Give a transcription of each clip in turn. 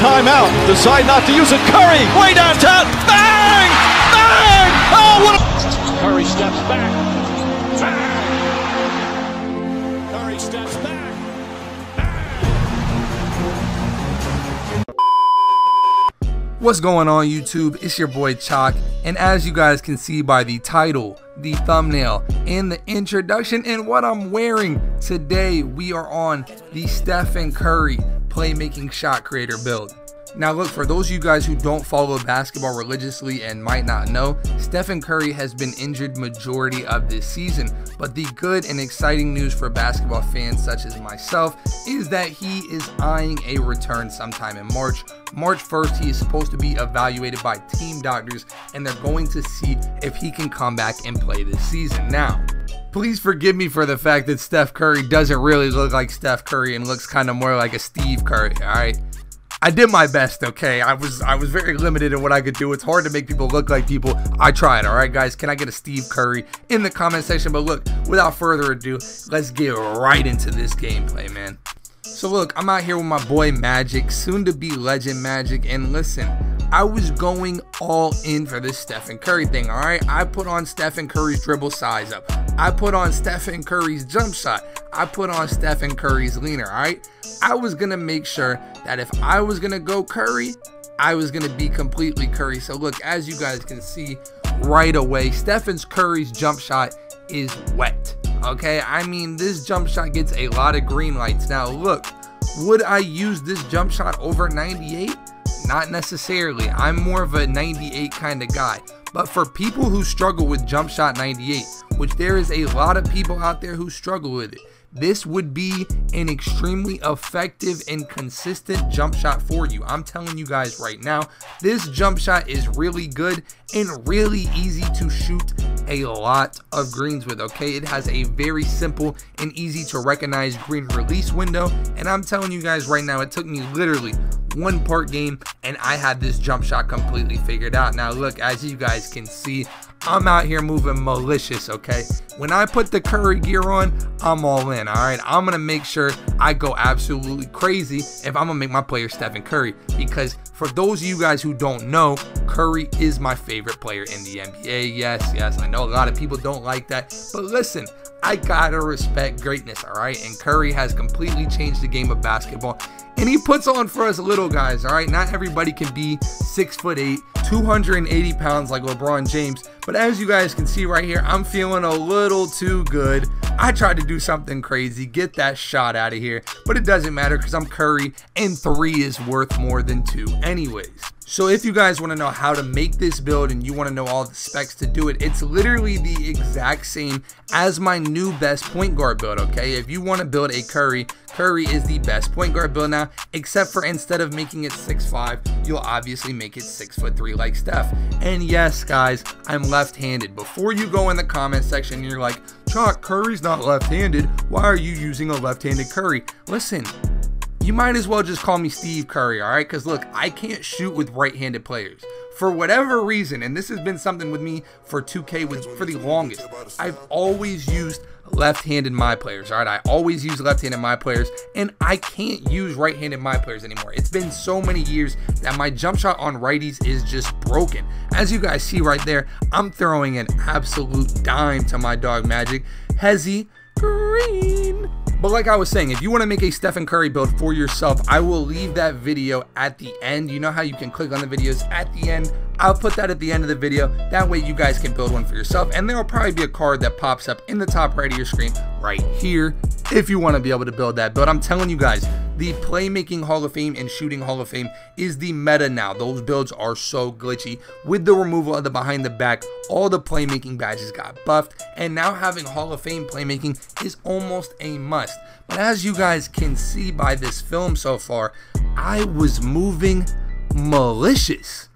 Timeout. Decide not to use it. Curry way downtown. Bang! Bang! Oh, what a... Curry steps back. Bang! Curry steps back. What's going on YouTube? It's your boy Choc and as you guys can see by the title, the thumbnail, and the introduction and what I'm wearing, today we are on the Stephen Curry playmaking shot creator build. Now look, for those of you guys who don't follow basketball religiously and might not know, Stephen Curry has been injured majority of this season, but the good and exciting news for basketball fans such as myself is that he is eyeing a return sometime in March. March 1st, he is supposed to be evaluated by team doctors and they're going to see if he can come back and play this season. Now, please forgive me for the fact that Steph Curry doesn't really look like Steph Curry and looks kind of more like a Steve Curry, all right? I did my best, okay? I was I was very limited in what I could do. It's hard to make people look like people. I tried, all right, guys? Can I get a Steve Curry in the comment section? But look, without further ado, let's get right into this gameplay, man. So look, I'm out here with my boy Magic, soon to be Legend Magic, and listen, I was going all in for this Stephen Curry thing, all right? I put on Stephen Curry's dribble size up. I put on Stephen Curry's jump shot. I put on Stephen Curry's leaner, all right? I was going to make sure that if I was going to go Curry, I was going to be completely Curry. So look, as you guys can see right away, Stephen's Curry's jump shot is wet. Okay, I mean, this jump shot gets a lot of green lights. Now, look, would I use this jump shot over 98? Not necessarily. I'm more of a 98 kind of guy. But for people who struggle with jump shot 98, which there is a lot of people out there who struggle with it, this would be an extremely effective and consistent jump shot for you. I'm telling you guys right now, this jump shot is really good and really easy to shoot a lot of greens with, okay? It has a very simple and easy to recognize green release window. And I'm telling you guys right now, it took me literally one part game and I had this jump shot completely figured out. Now look, as you guys can see, I'm out here moving malicious, okay? When I put the Curry gear on, I'm all in, all right? I'm to make sure I go absolutely crazy if I'm to make my player Stephen Curry. Because for those of you guys who don't know, Curry is my favorite player in the NBA. Yes, yes, I know a lot of people don't like that. But listen, I got to respect greatness, all right? And Curry has completely changed the game of basketball and he puts on for us little guys, all right? Not everybody can be six foot eight, 280 pounds like LeBron James, but as you guys can see right here, I'm feeling a little too good. I tried to do something crazy, get that shot out of here, but it doesn't matter because I'm Curry, and three is worth more than two anyways. So if you guys want to know how to make this build and you want to know all the specs to do it, it's literally the exact same as my new best point guard build, okay? If you want to build a Curry, Curry is the best point guard build now, except for instead of making it 6'5", you'll obviously make it 6'3", like Steph. And yes, guys, I'm left-handed. Before you go in the comment section and you're like, Choc, Curry's not left-handed. Why are you using a left-handed Curry? Listen, you might as well just call me Steve Curry, all right? Because look, I can't shoot with right handed players. For whatever reason, and this has been something with me for 2K with, for the longest, I've always used left-handed my players, all right? I always use left-handed my players, and I can't use right-handed my players anymore. It's been so many years that my jump shot on righties is just broken. As you guys see right there, I'm throwing an absolute dime to my dog Magic. Hezzy Green. But like I was saying, if you want to make a Stephen Curry build for yourself, I will leave that video at the end. You know how you can click on the videos at the end. I'll put that at the end of the video. That way you guys can build one for yourself. And there will probably be a card that pops up in the top right of your screen right here if you want to be able to build that. But I'm telling you guys, the Playmaking Hall of Fame and Shooting Hall of Fame is the meta now. Those builds are so glitchy. With the removal of the behind the back, all the playmaking badges got buffed, and now having Hall of Fame playmaking is almost a must. But as you guys can see by this film so far, I was moving malicious.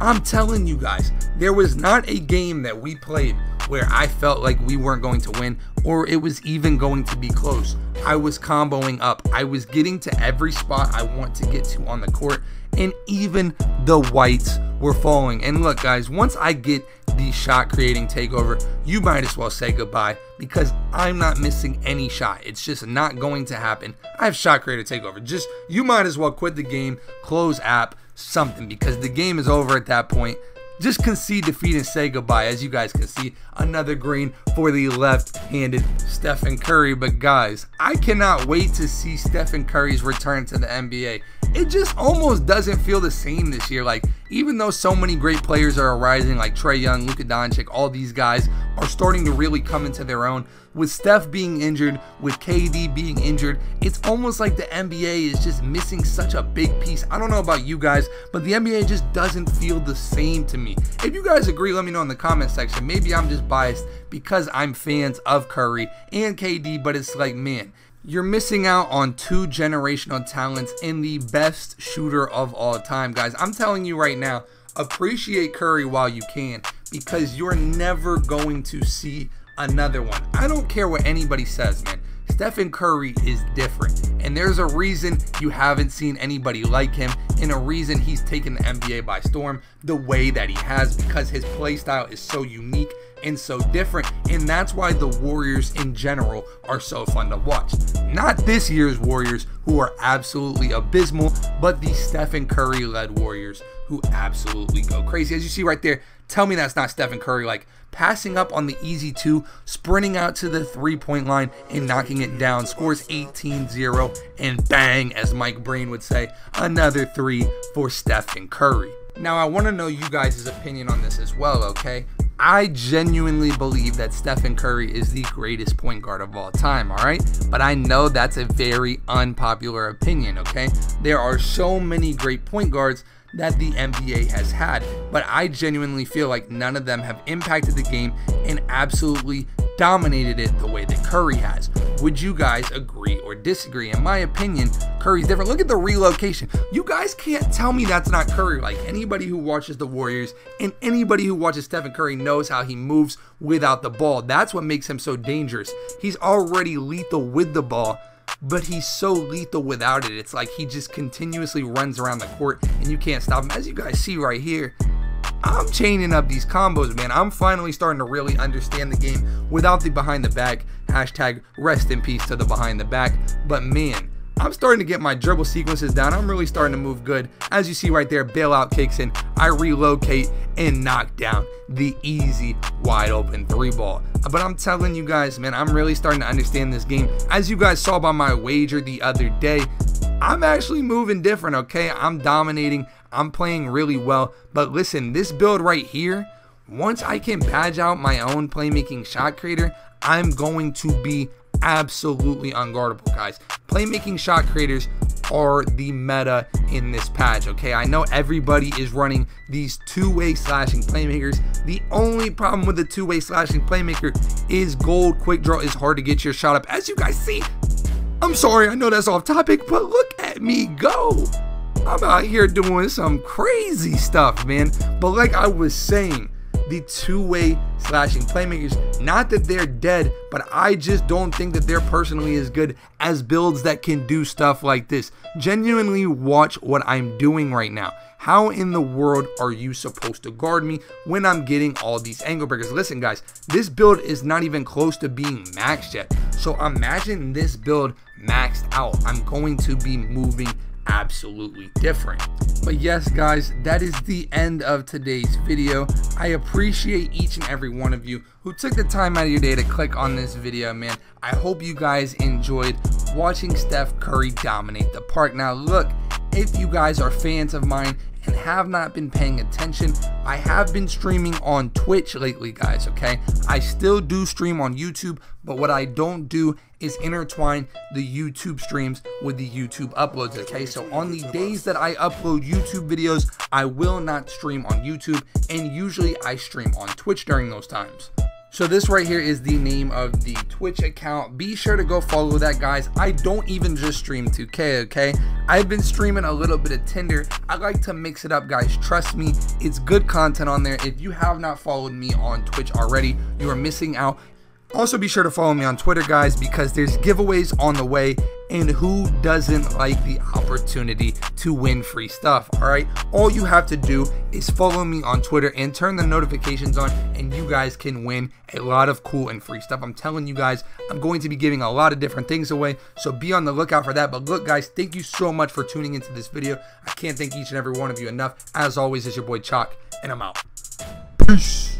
I'm telling you guys, there was not a game that we played where I felt like we weren't going to win or it was even going to be close. I was comboing up. I was getting to every spot I want to get to on the court and even the whites were falling. And look guys, once I get the shot creating takeover, you might as well say goodbye because I'm not missing any shot. It's just not going to happen. I have shot creator takeover. Just you might as well quit the game, close app, something because the game is over at that point just concede defeat and say goodbye. As you guys can see, another green for the left-handed Stephen Curry. But guys, I cannot wait to see Stephen Curry's return to the NBA. It just almost doesn't feel the same this year. Like, even though so many great players are arising, like Trae Young, Luka Doncic, all these guys are starting to really come into their own. With Steph being injured, with KD being injured, it's almost like the NBA is just missing such a big piece. I don't know about you guys, but the NBA just doesn't feel the same to me. If you guys agree, let me know in the comment section. Maybe I'm just biased because I'm fans of Curry and KD, but it's like, man, you're missing out on two generational talents in the best shooter of all time, guys. I'm telling you right now, appreciate Curry while you can because you're never going to see another one. I don't care what anybody says, man. Stephen Curry is different. And there's a reason you haven't seen anybody like him, and a reason he's taken the NBA by storm the way that he has because his play style is so unique and so different. And that's why the Warriors in general are so fun to watch. Not this year's Warriors, who are absolutely abysmal, but the Stephen Curry led Warriors, who absolutely go crazy. As you see right there, tell me that's not Stephen Curry, like passing up on the easy two, sprinting out to the three point line and knocking it down. Scores 18 0, and bang, as Mike Breen would say, another three for Stephen Curry. Now, I want to know you guys' opinion on this as well, okay? I genuinely believe that Stephen Curry is the greatest point guard of all time, all right? But I know that's a very unpopular opinion, okay? There are so many great point guards that the NBA has had, but I genuinely feel like none of them have impacted the game and absolutely dominated it the way that Curry has. Would you guys agree or disagree? In my opinion, Curry's different. Look at the relocation. You guys can't tell me that's not Curry. Like anybody who watches the Warriors and anybody who watches Stephen Curry knows how he moves without the ball. That's what makes him so dangerous. He's already lethal with the ball but he's so lethal without it. It's like he just continuously runs around the court and you can't stop him. As you guys see right here, I'm chaining up these combos, man. I'm finally starting to really understand the game without the behind the back. Hashtag rest in peace to the behind the back. But man, I'm starting to get my dribble sequences down. I'm really starting to move good. As you see right there, bailout kicks in. I relocate and knock down the easy wide open three ball. But I'm telling you guys, man, I'm really starting to understand this game. As you guys saw by my wager the other day, I'm actually moving different, okay? I'm dominating. I'm playing really well. But listen, this build right here, once I can badge out my own playmaking shot creator, I'm going to be absolutely unguardable, guys. Playmaking shot creators are the meta in this patch, okay? I know everybody is running these two-way slashing playmakers. The only problem with the two-way slashing playmaker is gold quick draw is hard to get your shot up. As you guys see, I'm sorry, I know that's off topic, but look at me go. I'm out here doing some crazy stuff, man. But like I was saying, the two-way slashing playmakers. Not that they're dead, but I just don't think that they're personally as good as builds that can do stuff like this. Genuinely watch what I'm doing right now. How in the world are you supposed to guard me when I'm getting all these ankle breakers? Listen, guys, this build is not even close to being maxed yet. So imagine this build maxed out. I'm going to be moving absolutely different. But yes, guys, that is the end of today's video. I appreciate each and every one of you who took the time out of your day to click on this video, man. I hope you guys enjoyed watching Steph Curry dominate the park. Now, look, if you guys are fans of mine and have not been paying attention, I have been streaming on Twitch lately, guys, okay? I still do stream on YouTube, but what I don't do is intertwine the YouTube streams with the YouTube uploads, okay? So on the days that I upload YouTube videos, I will not stream on YouTube, and usually I stream on Twitch during those times. So this right here is the name of the Twitch account. Be sure to go follow that, guys. I don't even just stream 2K, okay? I've been streaming a little bit of Tinder. I like to mix it up, guys. Trust me, it's good content on there. If you have not followed me on Twitch already, you are missing out Also, be sure to follow me on Twitter, guys, because there's giveaways on the way. And who doesn't like the opportunity to win free stuff? All right. All you have to do is follow me on Twitter and turn the notifications on, and you guys can win a lot of cool and free stuff. I'm telling you guys, I'm going to be giving a lot of different things away. So be on the lookout for that. But look, guys, thank you so much for tuning into this video. I can't thank each and every one of you enough. As always, it's your boy Choc, and I'm out. Peace.